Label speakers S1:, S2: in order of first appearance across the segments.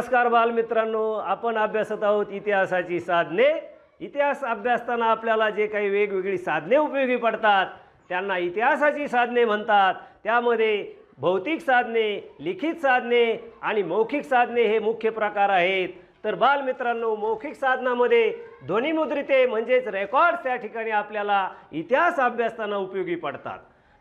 S1: नमस्कार बालमित्रांनो आपण अभ्यासत आहोत इतिहासाची साधने. इतिहास अभ्यासताना आपल्याला जे काही वेगवेगळी साधने उपयोगी पडतात त्यांना इतिहासाची साधने म्हणतात. त्यामध्ये भौतिक साधने लिखित साधने आणि मौखिक साधने हे मुख्य प्रकार आहेत. तर बालमित्रांनो मौखिक साधनामध्ये ध्वनिमुद्रिते म्हणजेच रेकॉर्ड्स त्या ठिकाणी आपल्याला इतिहास अभ्यासताना उपयोगी पडतात.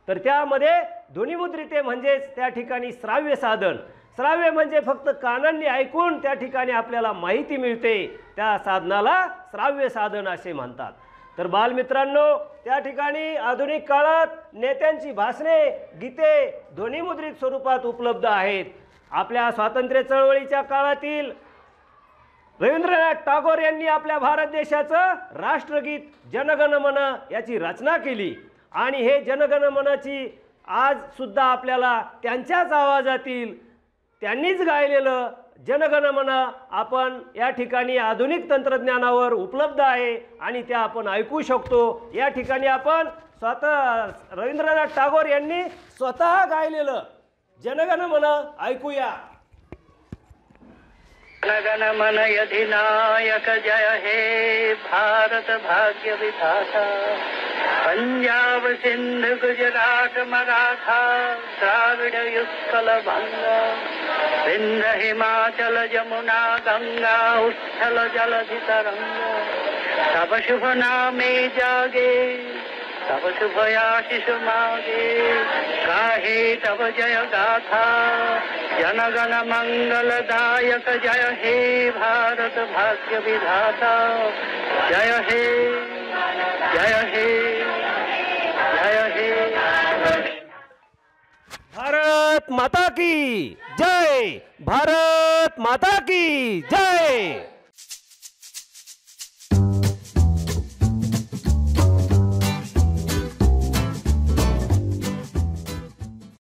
S1: तर त्यामध्ये ध्वनिमुद्रिते म्हणजेच त्या ठिकाणी श्राव्य साधन श्राव्य म्हणजे फक्त कानांनी ऐकून त्या ठिकाणी आपल्याला माहिती मिळते. त्या साधनाला श्राव्य साधन असे म्हणतात. तर बालमित्रांनो त्या ठिकाणी आधुनिक काळात नेत्यांची भाषणे गीते ध्वनिमुद्रित स्वरूपात उपलब्ध आहेत. आपल्या स्वातंत्र्य चळवळीच्या काळातील रवींद्रनाथ टागोर यांनी आपल्या भारत देशाचं राष्ट्रगीत जनगणमन याची रचना केली. आणि हे जनगणमनाची आजसुद्धा आज सुद्धा आपल्याला त्यांच्याच आवाजातील त्यांनीच गायलेलं जनगणमन आपण या ठिकाणी आधुनिक तंत्रज्ञानावर उपलब्ध आहे आणि त्या आपण ऐकू शकतो. या ठिकाणी आपण स्वतः रवींद्रनाथ टागोर यांनी स्वतः गायलेलं जनगणमन ऐकूया.
S2: जनगण मन अधिनायक जय हे भारत भाग्य विधाता. पंजाब सिंध गुजरात मराठा द्राविड युत्कल भंग सिंध हिमाचल जमुना गंगा उच्छल जलधि तरंग तब शुभ नामे जागे तब शुभ आशिष मागे काहे तब जय गाथा जनगण मंगलदायक जय हे भारत भाग्य विधाता जय हे
S1: माता की जय। भारत माता की जय।